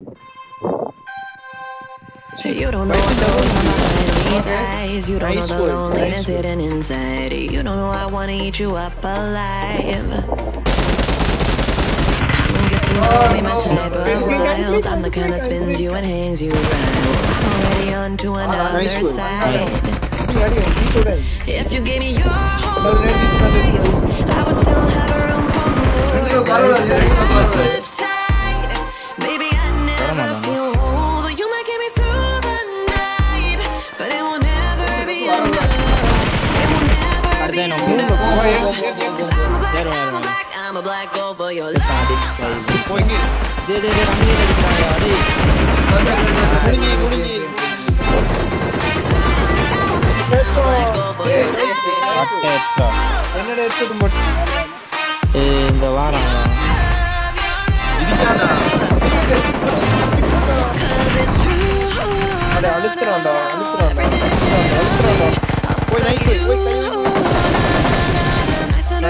You don't know what goes on eyes. You don't know the loneliness hidden inside. You don't know I wanna eat you up alive. Come get to know me, my type of wild. I'm the kind that spins you and hangs you around. I'm already on to another side. If you gave me your whole life. I'm a black dia for your Ni. இந்த வாரம். அழுத்துறான்டா அழுத்துறான்டா அழுத்துறான்டா போய் போய்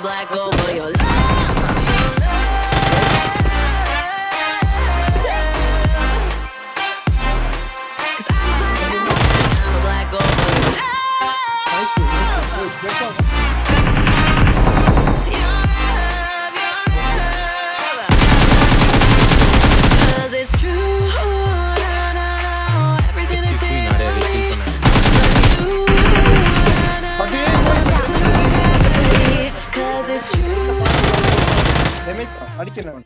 black, girl for your love. ありけなの